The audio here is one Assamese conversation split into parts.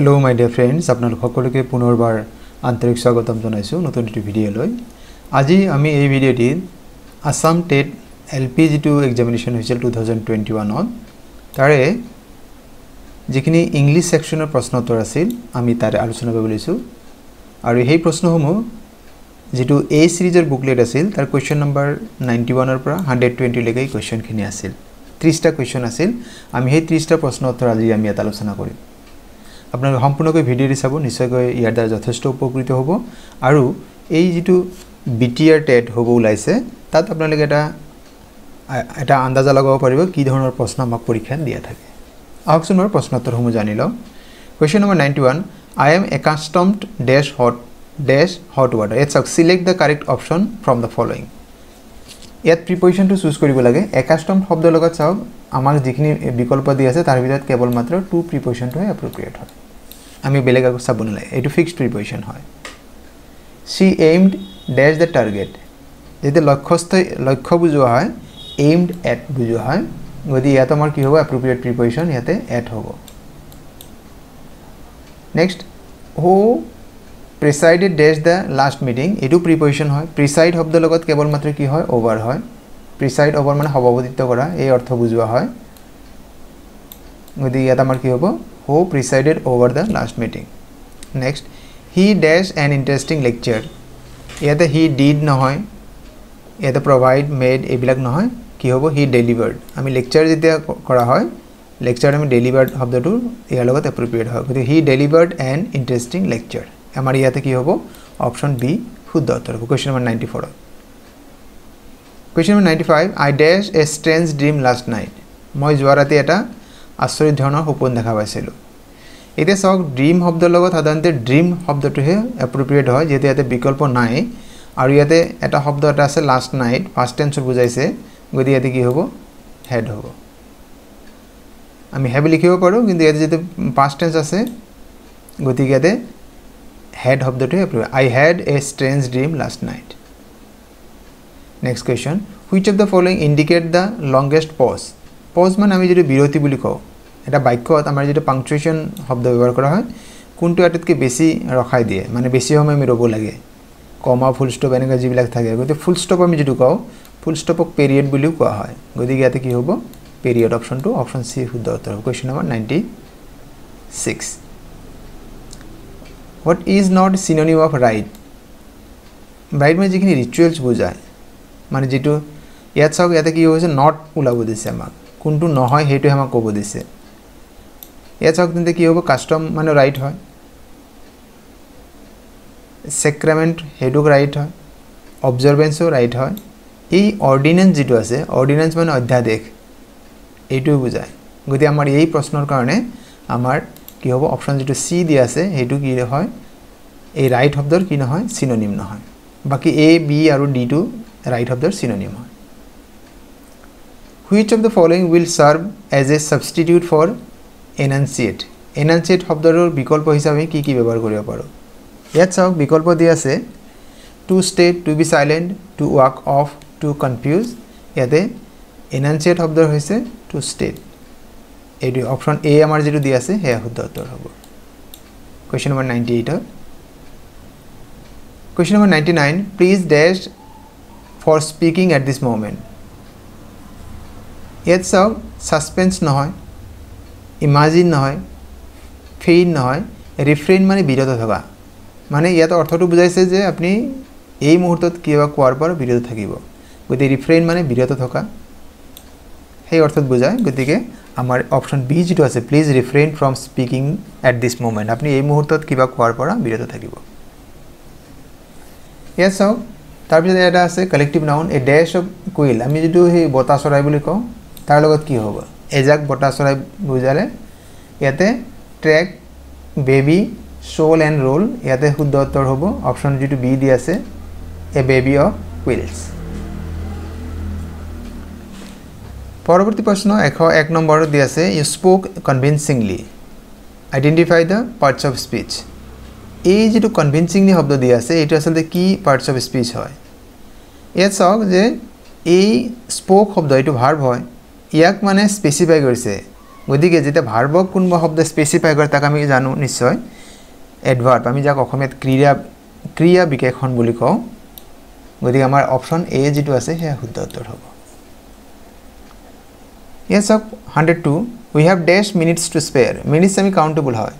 হেল্ল' মাই ডিয়াৰ ফ্ৰেণ্ডছ আপোনালোক সকলোকে পুনৰবাৰ আন্তৰিক স্বাগতম জনাইছোঁ নতুন এটি ভিডিঅ'লৈ আজি আমি এই ভিডিঅ'টিত আছাম টেট এল পি যিটো এক্সামিনেশ্যন হৈছিল টু থাউজেণ্ড টুৱেণ্টি ওৱানত তাৰে যিখিনি ইংলিছ ছেকশ্যনৰ প্ৰশ্ন উত্তৰ আছিল আমি তাৰে আলোচনা কৰিব লৈছোঁ। আৰু সেই প্ৰশ্নসমূহ যিটো এ ছিৰিজৰ বুকলেট আছিল তাৰ কুৱেশ্যন নম্বৰ নাইণ্টি ওৱানৰ পৰা হাণ্ড্ৰেড টুৱেণ্টিলৈকে কুৱেশ্যনখিনি আছিল। ত্ৰিছটা কুৱেশ্যন আছিল। আমি সেই ত্ৰিছটা প্ৰশ্ন উত্তৰ আজি আমি ইয়াত আলোচনা কৰিম। আপোনালোকে সম্পূৰ্ণকৈ ভিডিঅ'টি চাব নিশ্চয়কৈ ইয়াৰ দ্বাৰা যথেষ্ট উপকৃত হ'ব। আৰু এই যিটো বি টি আৰ টেট হ'ব ওলাইছে তাত আপোনালোকে এটা এটা আন্দাজা লগাব পাৰিব কি ধৰণৰ প্ৰশ্ন আমাক পৰীক্ষাত দিয়া থাকে। আহকচোন বাৰু প্ৰশ্ন উত্তৰসমূহ জানি লওঁ। Question number ninety one I am accustomed dash hot dash hot water ইয়াত চাওক select the correct option from the following ইয়াত প্ৰিপজিশ্যনটো চুজ কৰিব লাগে। একাষ্টম শব্দৰ লগত চাওক আমাক যিখিনি বিকল্প দি আছে তাৰ ভিতৰত কেৱল মাত্ৰ টু প্ৰিপজিশ্যনটোহে এপ্ৰপ্ৰিয়েট হয়। আমি বেলেগ আকৌ চাব নালাগে এইটো ফিক্সড প্ৰিপজিশ্যন হয়। She aimed dash the target যেতিয়া লক্ষ্যস্থ লক্ষ্য বুজোৱা হয় এইমড এট বুজোৱা হয় গতিকে ইয়াত আমাৰ কি হ'ব এপ্ৰপ্ৰিয়েট প্ৰিপজিশ্যন ইয়াতে এট হ'ব। Next who presided dash the last meeting এইটো প্ৰিপজিশ্যন হয়। প্ৰিচাইড শব্দৰ লগত কেৱল মাত্ৰ কি হয়? অভাৰ হয়। প্ৰিচাইড অভাৰ মানে সভাপতিত্ব কৰা এই অৰ্থ বুজোৱা হয়। গতিকে ইয়াত আমাৰ কি হ'ব? The last meeting next he dash an interesting lecture ইয়াতে হি ডিড নহয় ইয়াতে প্ৰভাইড মেড এইবিলাক নহয় কি হ'ব হি ডেলিভাৰ্ড আমি লেকচাৰ যেতিয়া কৰা হয় লেকচাৰ আমি ডেলিভাৰ্ড শব্দটো ইয়াৰ লগত এপ্ৰপ্ৰিয়েট হয় গতিকে he delivered an interesting lecture আমাৰ ইয়াতে কি হ'ব অপশ্যন বি শুদ্ধ উত্তৰ হ'ব কুৱেশ্যন নম্বৰ নাইণ্টি ফ'ৰত question number ninety five I dash a strange dream last night মই যোৱা ৰাতি এটা আচৰিত ধৰণৰ সপোন দেখা পাইছিলোঁ। এতিয়া চাওক ড্ৰিম শব্দৰ লগত সাধাৰণতে ড্ৰিম শব্দটোহে এপ্ৰপ্ৰিয়েট হয় যিহেতু ইয়াতে বিকল্প নাই। আৰু ইয়াতে এটা শব্দ এটা আছে লাষ্ট নাইট ফাৰ্ষ্ট টেন্সত বুজাইছে। গতিকে ইয়াতে কি হ'ব? হেড হ'ব। আমি হেভ লিখিব পাৰোঁ কিন্তু ইয়াতে যিটো পাষ্ট টেন্স আছে গতিকে ইয়াতে হেড শব্দটোৱে appropriate I had a strange dream last night next question which of the following indicate the longest pause pause মানে আমি যিটো বিৰতি বুলি কওঁ এটা বাক্যত আমাৰ যিটো পাংচুৱেশ্যন শব্দ ব্যৱহাৰ কৰা হয় কোনটো আটাইতকৈ বেছি ৰখাই দিয়ে? মানে বেছি সময় আমি ৰ'ব লাগে। কমা ফুল ষ্টপ এনেকুৱা যিবিলাক থাকে। গতিকে ফুল ষ্টপ আমি যিটো কওঁ ফুল ষ্টপক পেৰিয়ড বুলিও কোৱা হয়। গতিকে ইয়াতে কি হ'ব? পেৰিয়ড অপশ্যনটো অপশ্যন চি শুদ্ধ উত্তৰ হ'ব। Question number ninety six what is not synonym of right right মানে যিখিনি ৰিচুৱেলছ বুজায়। মানে যিটো ইয়াত চাওক ইয়াতে কি হৈছে? নট ওলাব দিছে আমাক। কোনটো নহয় সেইটোহে আমাক ক'ব দিছে। ইয়াত চাওক তেন্তে কি হ'ব কাষ্টম মানে ৰাইট হয়। চেক্ৰামেণ্ট সেইটোক ৰাইট হয়। অবজাৰ্ভেঞ্চো ৰাইট হয়। এই অৰ্ডিনেঞ্চ যিটো আছে অৰ্ডিনেঞ্চ মানে অধ্যাদেশ এইটোৱে বুজায়। গতিকে আমাৰ এই প্ৰশ্নৰ কাৰণে আমাৰ কি হ'ব অপশ্যন যিটো চি দিয়া আছে সেইটো কি হয় এই ৰাইট শব্দৰ কি নহয় চিননিম নহয়। বাকী এ বি আৰু ডিটো ৰাইট শব্দৰ চিননিম হয়। Which of the following will serve as a substitute for enunciate enunciate শব্দটোৰ বিকল্প হিচাপে কি কি ব্যৱহাৰ কৰিব পাৰোঁ? ইয়াত চাওক বিকল্প দি আছে to state to be silent to walk off to confuse ইয়াতে এনাউন্সিয়েট শব্দৰ হৈছে টু ষ্টেট এইটো অপশ্যন এ আমাৰ যিটো দি আছে সেয়া শুদ্ধ উত্তৰ হ'ব। কুৱেশ্যন নম্বৰ নাইণ্টি এইটৰ question number ninety nine please dash for speaking at this moment ইয়াত চাওক ছাছপেঞ্চ নহয় ইমাজিন নহয় ফেইন নহয় ৰিফ্ৰেইন মানে বিৰত থকা। মানে ইয়াত অৰ্থটো বুজাইছে যে আপুনি এই মুহূৰ্তত কিবা কোৱাৰ পৰা বিৰত থাকিব। গতিকে ৰিফ্ৰেইন মানে বিৰত থকা। সেই অৰ্থত বুজায় গতিকে আমাৰ অপশ্যন বি যিটো আছে please refrain from speaking at this moment আপুনি এই মুহূৰ্তত কিবা কোৱাৰ পৰা বিৰত থাকিব। ইয়াত চাওক তাৰপিছত এটা আছে collective noun a dash of quail আমি যিটো সেই বতাহ চৰাই বুলি কওঁ তাৰ লগত কি হ'ব? এজাক বতাহ চৰাই বুজালে। ইয়াতে trek bevy shoal and roll ইয়াতে শুদ্ধ উত্তৰ হ'ব। অপশ্যন যিটো বি দি আছে এ বেবী অফ কুইলছ পৰৱৰ্তী প্ৰশ্ন এশ এক নম্বৰত দি আছে you spoke convincingly identify the parts of speech এই যিটো কনভিনচিংলি শব্দ দি আছে এইটো আচলতে কি পাৰ্টছ অফ স্পীচ হয়? ইয়াত চাওক যে এই স্প'ক শব্দ এইটো ভাৰ্ভ হয়। ইয়াক মানে স্পেচিফাই কৰিছে। গতিকে যেতিয়া ভাৰ্বক কোনোবা শব্দ স্পেচিফাই কৰে তাক আমি জানো নিশ্চয়। এডভাৰ্ব আমি যাক অসমীয়াত ক্ৰিয়া ক্ৰিয়া বিশেষণ বুলি কওঁ। গতিকে আমাৰ অপশ্যন এ যিটো আছে সেয়া শুদ্ধ উত্তৰ হ'ব। ইয়াত চাওক hundred two we have dash minutes to spare minutes আমি কাউণ্টেবল হয়।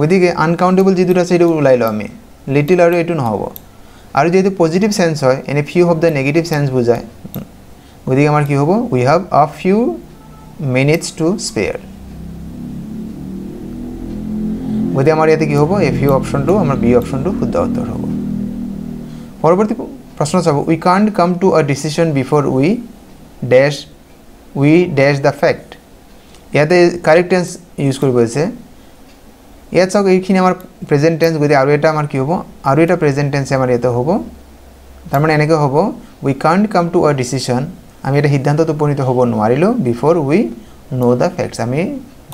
গতিকে আনকাউণ্টেবল যিটো আছে সেইটো ওলাই লওঁ আমি। লিটিল আৰু এইটো নহ'ব। আৰু যিহেতু পজিটিভ চেঞ্চ হয় এনে ফিউ শব্দই নেগেটিভ চেঞ্চ বুজায়। গতিকে আমাৰ কি হ'ব? We have a few minutes to spare গতিকে আমাৰ ইয়াতে কি হ'ব? এ ফিউ অপশ্যনটো আমাৰ বি অপশ্যনটো শুদ্ধ উত্তৰ হ'ব। পৰৱৰ্তী প্ৰশ্ন চাব। We can't come to a decision before we dash we dash the fact ইয়াতে কাৰেক্ট টেন্স ইউজ কৰিব হৈছে। ইয়াত চাওক এইখিনি আমাৰ প্ৰেজেণ্ট টেন্স গতিকে আৰু এটা আমাৰ কি হ'ব? আৰু এটা প্ৰেজেণ্ট টেন্স আমাৰ ইয়াতে হ'ব। তাৰমানে এনেকৈ হ'ব। We can't come to a decision আমি এটা সিদ্ধান্তত উপনীত হ'ব নোৱাৰিলোঁ before we know' the facts আমি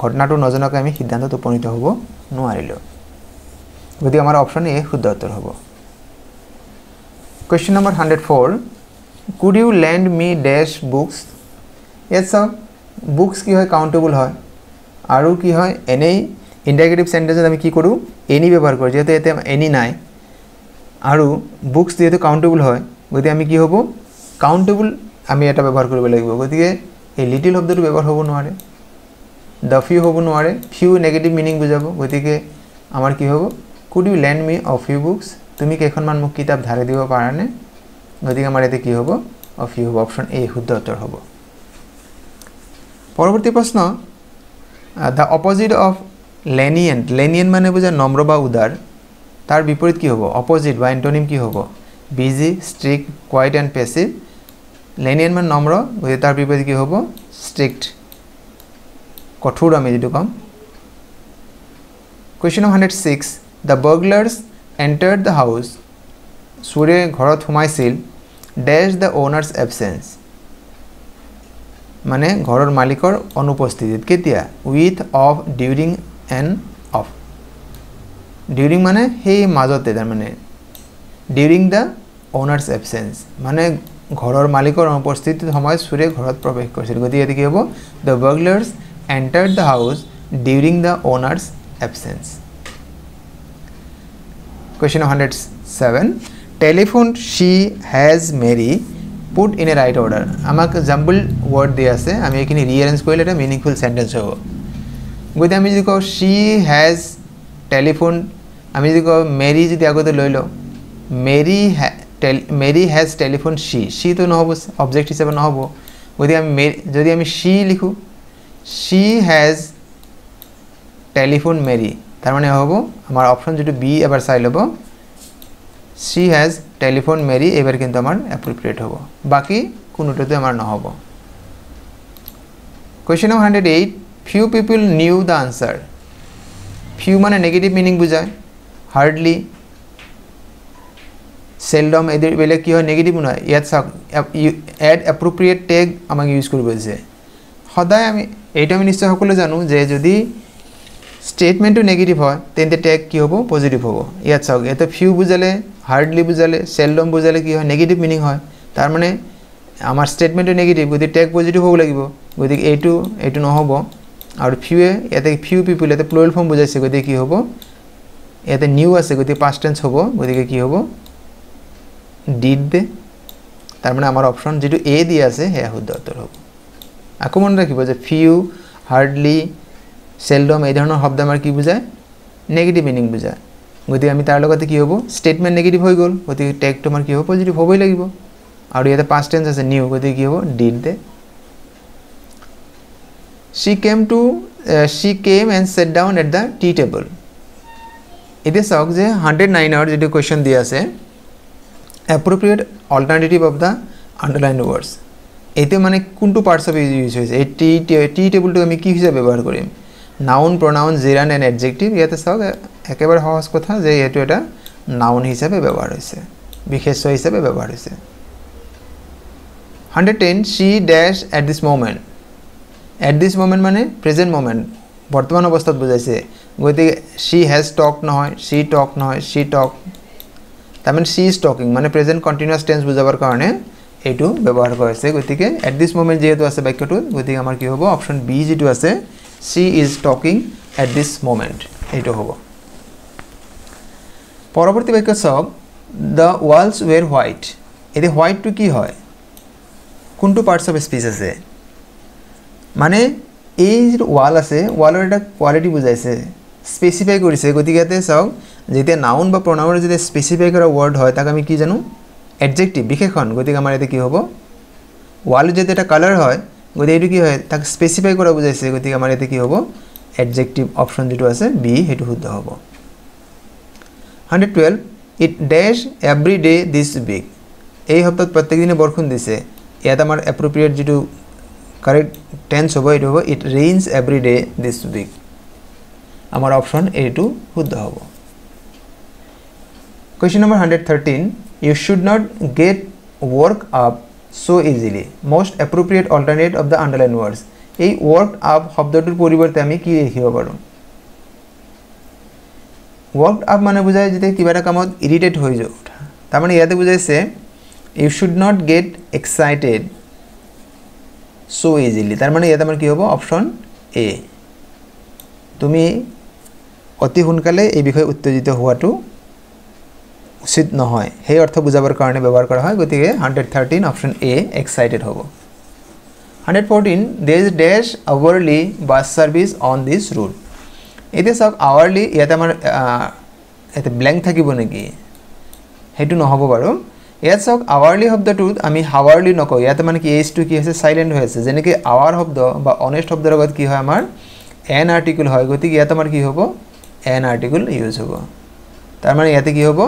ঘটনাটো নজনাকৈ আমি সিদ্ধান্তত উপনীত হ'ব নোৱাৰিলোঁ। গতিকে আমাৰ অপশ্যন এ শুদ্ধ উত্তৰ হ'ব। Question number hundred four could you lend me dash books ইয়াত চাওক বুকছ কি হয়? কাউণ্টেবল হয়। আৰু কি হয়? এনেই ইণ্টাৰগেটিভ চেণ্টেঞ্চত আমি কি কৰোঁ? এনি ব্যৱহাৰ কৰোঁ। যিহেতু ইয়াতে এনি নাই। আৰু বুকছ যিহেতু কাউণ্টেবল হয় গতিকে আমি কি হ'ব? কাউণ্টেবল আমি এটা ব্যৱহাৰ কৰিব লাগিব। গতিকে এই লিটিল শব্দটো ব্যৱহাৰ হ'ব নোৱাৰে। দ্য ফিউ হ'ব নোৱাৰে। ফিউ নেগেটিভ মিনিং বুজাব। গতিকে আমাৰ কি হ'ব? Could you lend me a few books তুমি কেইখনমান মোক কিতাপ ধাৰে দিব পাৰানে? গতিকে আমাৰ ইয়াতে কি হ'ব? অ ফিউ হ'ব। অপশ্যন এ শুদ্ধ উত্তৰ হ'ব। পৰৱৰ্তী প্ৰশ্ন the opposite of lenient lenient মানে বুজা নম্ৰ বা উদাৰ। তাৰ বিপৰীত কি হ'ব? অপজিট বা এণ্টনিম কি হ'ব? Busy strict quiet and passive lenient মানে নম্ৰ গতিকে তাৰ বিপৰীত কি হ'ব? ষ্ট্ৰিক্ট কঠোৰ আমি যিটো ক'ম। Question of hundred six the burglars entered the house চোৰে ঘৰত সোমাইছিল। ডেছ দ্য অ'নাৰ্ছ এবচেঞ্চ মানে ঘৰৰ মালিকৰ অনুপস্থিতিত। কেতিয়া? With of during and of during মানে সেই মাজতে তাৰমানে। ডিউৰিং দ্য অ'নাৰ্ছ এবচেঞ্চ মানে ঘৰৰ মালিকৰ অনুপস্থিতিৰ সময়ত চোৰে ঘৰত প্ৰৱেশ কৰিছিল। গতিকে ইয়াতে কি হ'ব? The burglars entered the house during the owner's absence question hundred seven telephone she has Mary put in a right order আমাক জাম্বল ৱৰ্ড দিয়া আছে। আমি এইখিনি ৰিএৰেঞ্জ কৰিলে এটা মিনিংফুল চেণ্টেঞ্চ হ'ব। গতিকে আমি যদি কওঁ শ্বি হেজ টেলিফোন আমি যদি কওঁ মেৰি যদি আগতে লৈ লওঁ মেৰি মেৰি হেজ টেলিফোন শ্বি শ্বীটো নহ'ব অবজেক্ট হিচাপে নহ'ব। গতিকে আমি মে যদি আমি শ্বি লিখোঁ শ্বি হেজ টেলিফোন মেৰি তাৰমানে হ'ব আমাৰ অপশ্যন যিটো বি এবাৰ চাই ল'ব শ্বি হেজ টেলিফোন মেৰি এইবাৰ কিন্তু আমাৰ এপ্ৰপ্ৰিয়েট হ'ব। বাকী কোনোটোতে আমাৰ নহ'ব। Question number hundred eight few people knew the answer few মানে নেগেটিভ মিনিং বুজায়। হাৰ্ডলি চেলডম এইবোৰ বেলেগ কি হয় নেগেটিভ নহয় ইয়াত চাওক এড এপ্ৰপ্ৰিয়েট টেগ আমাক ইউজ কৰিব দিছে। সদায় আমি এইটো আমি নিশ্চয় সকলোৱে জানো যে যদি ষ্টেটমেণ্টটো নেগেটিভ হয় তেন্তে টেগ কি হ'ব? পজিটিভ হ'ব। ইয়াত চাওক ইয়াতে ফিউ বুজালে হাৰ্ডলি বুজালে চেলডম বুজালে কি হয়? নেগেটিভ মিনিং হয়। তাৰমানে আমাৰ ষ্টেটমেণ্টটো নেগেটিভ গতিকে টেগ পজিটিভ হ'ব লাগিব। গতিকে এইটো এইটো নহ'ব। আৰু ফিউৱে ইয়াতে ফিউ পিপুল ইয়াতে ফৰ্ম বুজাইছে গতিকে কি হ'ব? ইয়াতে নিউ আছে গতিকে পাষ্ট টেন্স হ'ব। গতিকে কি হ'ব? ডিড দে তাৰমানে আমাৰ অপশ্যন যিটো এ দিয়া আছে সেয়া শুদ্ধ উত্তৰ হ'ব। আকৌ মনত ৰাখিব যে ফিউ হাৰ্ডলি চেলডম এই ধৰণৰ শব্দ আমাৰ কি বুজায়? নেগেটিভ মিনিং বুজায়। গতিকে আমি তাৰ লগতে কি হ'ব? ষ্টেটমেণ্ট নেগেটিভ হৈ গ'ল। গতিকে টেগটো আমাৰ কি হ'ব? পজিটিভ হ'বই লাগিব। আৰু ইয়াতে পাঁচ টেন্স আছে নিউ গতিকে কি হ'ব? Did they she came to she came and sat down at the tea table এতিয়া চাওক যে হাণ্ড্ৰেড নাইনৰ যিটো কুৱেশ্যন দিয়া আছে appropriate alternative of the underline words এইটো মানে কোনটো পাৰ্টছ অফ ইউজ হৈছে? এই টি টি টেবুলটো আমি কি হিচাপে ব্যৱহাৰ কৰিম? Noun pronoun gerund and adjective ইয়াতে চাওক একেবাৰে সহজ কথা যে এইটো এটা নাউন হিচাপে ব্যৱহাৰ হৈছে বিশেষ্য হিচাপে ব্যৱহাৰ হৈছে। Hundred ten she dash at this moment at this moment মানে প্ৰেজেণ্ট মমেণ্ট বৰ্তমান অৱস্থাত বুজাইছে। গতিকে শ্বি হেজ টক নহয় শ্বি টক নহয় শ্বি টক তাৰমানে চি ইজ টকিং মানে প্ৰেজেণ্ট কণ্টিনিউৱাছ টেন্স বুজাবৰ কাৰণে এইটো ব্যৱহাৰ কৰা হৈছে গতিকে এট দিছ মমেণ্ট যিহেতু আছে বাক্যটোত গতিকে আমাৰ কি হ'ব অপশ্যন বি যিটো আছে she is talking at this moment এইটো হ'ব পৰৱৰ্তী বাক্য চাওক দ্য ৱালছ ৱেৰ হোৱাইট এতিয়া হোৱাইটটো কি হয় কোনটো পাৰ্টছ অফ স্পীচ আছে মানে এই যিটো ৱাল আছে ৱালৰ এটা কোৱালিটি বুজাইছে স্পেচিফাই কৰিছে গতিকে ইয়াতে চাওক যেতিয়া নাউন বা প্ৰণাউনৰ যেতিয়া স্পেচিফাই কৰা ৱৰ্ড হয় তাক আমি কি জানো? এডজেক্টিভ বিশেষণ। গতিকে আমাৰ ইয়াতে কি হ'ব? ৱাল যদি এটা কালাৰ হয় গতিকে এইটো কি হয়? তাক স্পেচিফাই কৰা বুজাইছে। গতিকে আমাৰ ইয়াতে কি হ'ব? এডজেক্টিভ অপশ্যন যিটো আছে বি সেইটো শুদ্ধ হ'ব। Hundred twelve it dash every day this week এই সপ্তাহত প্ৰত্যেক দিনে বৰষুণ দিছে। ইয়াত আমাৰ এপ্ৰপ্ৰিয়েট যিটো কাৰেক্ট টেন্স হ'ব এইটো হ'ব it rains every day this week আমাৰ অপশ্যন এইটো শুদ্ধ হ'ব। Number hundred thirteen you should not get work up so' easily most appropriate alternate of the underline words এই ৱৰ্ক আপ শব্দটোৰ পৰিৱৰ্তে আমি কি লিখিব পাৰোঁ? ৱৰ্ক আপ মানে বুজায় যেতিয়া কিবা এটা কামত ইৰিটেট হৈ যোৱা তাৰমানে ইয়াতে বুজাইছে you should not get excited so' easily তাৰমানে ইয়াত আমাৰ কি হ'ব? অপশ্যন এ তুমি অতি সোনকালে এই বিষয়ে উত্তেজিত হোৱাটো উচিত নহয়। সেই অৰ্থ বুজাবৰ কাৰণে ব্যৱহাৰ কৰা হয় গতিকে hundred thirteen option A excited হ'ব। Hundred fourteen there is dash hourly bus service on this route এতিয়া চাওক আৱাৰলি ইয়াতে আমাৰ ইয়াতে ব্লেংক থাকিব নেকি? সেইটো নহ'ব বাৰু। ইয়াত চাওক আৱাৰলি শব্দটোত আমি হাৱাৰলি নকওঁ। ইয়াতে মানে কি এইজটো কি হৈছে চাইলেণ্ট হৈ আছে। যেনেকৈ আৱাৰ শব্দ বা অনেষ্ট শব্দৰ লগত কি হয় আমাৰ এন আৰ্টিকুল হয়। গতিকে ইয়াত আমাৰ কি হ'ব? এন আৰ্টিকুল ইউজ হ'ব। তাৰমানে ইয়াতে কি হ'ব?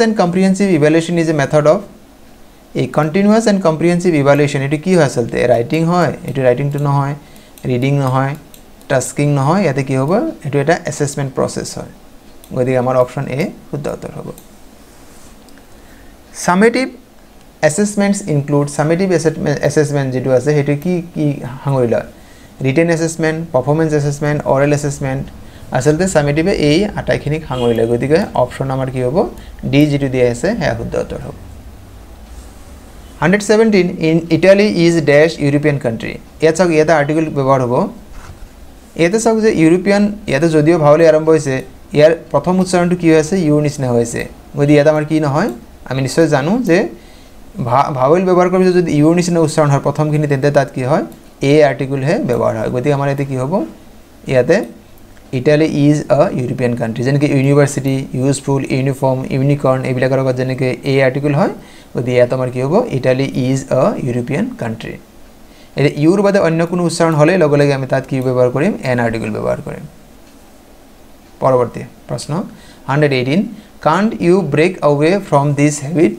And comprehensive evaluation is a method of এই কণ্টিনিউৱাছ এণ্ড কম্প্ৰিহেঞ্চিভ ইভেলুৱেশ্যন এইটো কি হয় আচলতে ৰাইটিং হয় এইটো ৰাইটিংটো নহয় ৰিডিং নহয় টাস্কিং নহয় ইয়াতে কি হ'ব এইটো এটা এছেচমেণ্ট প্ৰচেছ হয় গতিকে আমাৰ অপশ্যন এ শুদ্ধ উত্তৰ হ'ব চামেটিভ এছেচমেণ্টছ ইনক্লুড চামেটিভ এছেচমেণ্ট যিটো আছে সেইটো কি কি সাঙুৰি লয় written assessment performance assessment oral assessment আচলতে চামেটিভে এই আটাইখিনিক সাঙুৰি লয় গতিকে অপশ্যন আমাৰ কি হ'ব? ডি যিটো দিয়া আছে সেয়া শুদ্ধ উত্তৰ হ'ব। Hundred seventeen in Italy is dash European country ইয়াত চাওক ইয়াতে আৰ্টিকেল ব্যৱহাৰ হ'ব। ইয়াতে চাওক যে ইউৰোপিয়ান ইয়াতে যদিও ভাৱলি আৰম্ভ হৈছে ইয়াৰ প্ৰথম উচ্চাৰণটো কি হৈ আছে? ইউৰ নিচিনা হৈ আছে। গতিকে ইয়াত আমাৰ কি নহয়? আমি নিশ্চয় জানো যে ভা ভাৱেল ব্যৱহাৰ কৰি যদি ইউৰ নিচিনা উচ্চাৰণ হয় প্ৰথমখিনি তেন্তে তাত কি হয়? এ আৰ্টিকুলহে ব্যৱহাৰ হয় গতিকে আমাৰ ইয়াতে কি হ'ব ইয়াতে Italy is a European country যেনেকৈ ইউনিভাৰ্চিটি ইউজফুল ইউনিফৰ্ম ইউনিকৰ্ণ এইবিলাকৰ লগত যেনেকৈ এ আৰ্টিকুল হয় গতিকে ইয়াত আমাৰ কি হ'ব Italy is a European country এতিয়া ইউৰ বাদে অন্য কোনো উচ্চাৰণ হ'লে লগে লগে আমি তাত কি ব্যৱহাৰ কৰিম এন আৰ্টিকুল ব্যৱহাৰ কৰিম পৰৱৰ্তী প্ৰশ্ন hundred eighteen can't you break away from this habit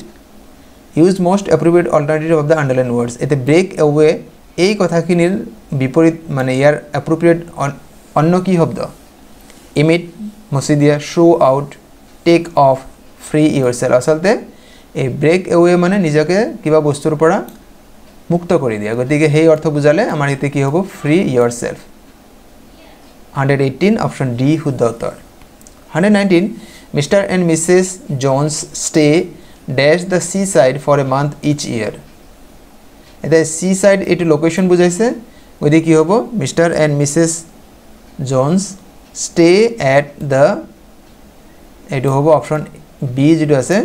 use most appropriate alternative of the underline words এতিয়া ব্ৰেক এৱে এই কথাখিনিৰ বিপৰীত মানে ইয়াৰ এপ্ৰপ্ৰিয়েট অন্য কি শব্দ? ইমিট মচি দিয়া show' out take off free yourself আচলতে এই ব্ৰেক এৱে মানে নিজকে কিবা বস্তুৰ পৰা মুক্ত কৰি দিয়া। গতিকে সেই অৰ্থ বুজালে আমাৰ ইয়াতে কি হ'ব? Free yourself hundred eighteen option D শুদ্ধ উত্তৰ। Hundred nineteen Mr and Mrs Jones stay dash the seaside for a month each year এতিয়া চি ছাইড এইটো লোকেশ্যন বুজাইছে। গতিকে কি হ'ব? Mr and Mrs Jones stay at the এইটো হ'ব অপশ্যন বি যিটো আছে।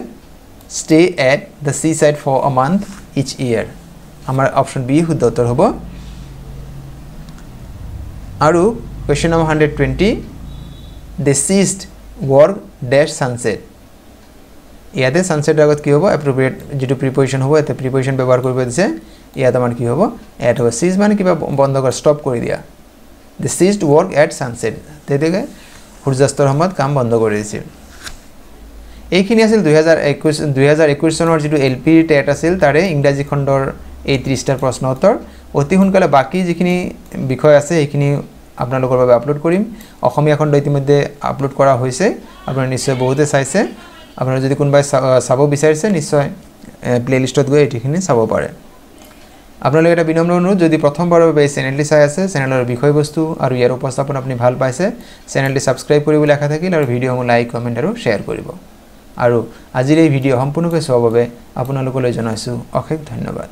Stay at the seaside for a month each year আমাৰ অপশ্যন বি শুদ্ধ উত্তৰ হ'ব। আৰু question number hundred twenty they ceased work dash sunset ইয়াতে ছানছেটৰ আগত কি হ'ব? এপ্ৰপ্ৰিয়েট যিটো প্ৰিপজিশ্যন হ'ব ইয়াতে প্ৰিপজিশ্যন ব্যৱহাৰ কৰিব দিছে। ইয়াত আমাৰ কি হ'ব? এড হ'ব। চিজ মানে কিবা বন্ধ কৰা ষ্টপ কৰি দিয়া। They ceased work at sunset তেতিয়া সূৰ্যাস্তৰ সময়ত কাম বন্ধ কৰি দিছিল। এইখিনি আছিল দুহেজাৰ একৈছ দুহেজাৰ একৈছ চনৰ যিটো এল পিৰ টেট আছিল তাৰে ইংৰাজী খণ্ডৰ এই ত্ৰিছটাৰ প্ৰশ্ন উত্তৰ। অতি সোনকালে বাকী যিখিনি বিষয় আছে সেইখিনি আপোনালোকৰ বাবে আপলোড কৰিম। অসমীয়া খণ্ড ইতিমধ্যে আপলোড কৰা হৈছে। আপোনালোকে নিশ্চয় বহুতে চাইছে। আপোনাৰ যদি কোনোবাই চাব বিচাৰিছে নিশ্চয় প্লে'লিষ্টত গৈ এইখিনি চাব পাৰে। আপোনালোকে এটা বিনম্ৰ অনুৰোধ যদি প্ৰথমবাৰৰ বাবে এই চেনেলটি চাই আছে চেনেলৰ বিষয়বস্তু আৰু ইয়াৰ উপস্থাপন আপুনি ভাল পাইছে চেনেলটি ছাবস্ক্ৰাইব কৰিবলৈ আশা থাকিল আৰু ভিডিঅ'সমূহ লাইক কমেণ্ট আৰু শ্বেয়াৰ কৰিব। আৰু আজিৰ এই ভিডিঅ' সম্পূৰ্ণকৈ চোৱাৰ বাবে আপোনালোকলৈ জনাইছোঁ অশেষ ধন্যবাদ।